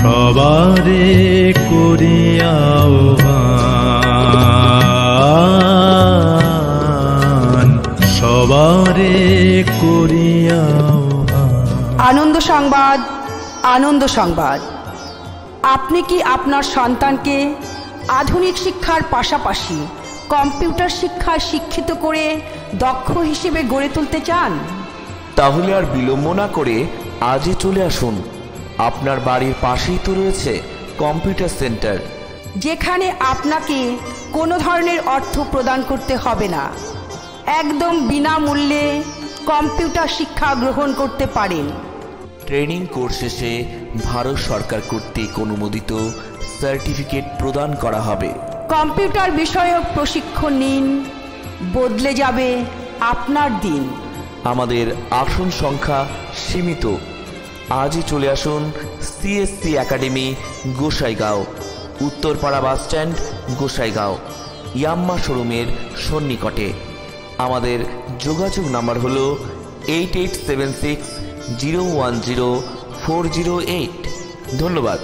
সবারে করিয়াও সবারে করিয়াও আনন্দ সংবাদ আনন্দ সংবাদ। আপনি কি আপনার সন্তানকে আধুনিক শিক্ষার পাশাপাশি কম্পিউটার শিক্ষায় শিক্ষিত করে দক্ষ হিসেবে গড়ে তুলতে চান? তাহলে আর বিলম্ব না করে আজই চলে আসুন আপনার বাড়ির পাশেই তো রয়েছে কম্পিউটার সেন্টার। যেখানে আপনাকে কোনো ধরনের অর্থ প্রদান করতে হবে না। একদম বিনামূল্যে কম্পিউটার শিক্ষা গ্রহণ করতে পারেন। ট্রেনিং কোর্স শেষে ভারত সরকার কর্তৃক অনুমোদিত সার্টিফিকেট প্রদান করা হবে। কম্পিউটার বিষয়ক প্রশিক্ষণ নিন বদলে যাবে আপনার দিন। আমাদের আসন সংখ্যা সীমিত। আজই চলে আসুন CSC academy Gossaigaon, Uttarpara bus stand, Gossaigaon, Yamaha শোরুমের সন্নিকটে। আমাদের যোগাযোগ নাম্বার হল eight eight seven six zero one zero four zero eight ধন্যবাদ।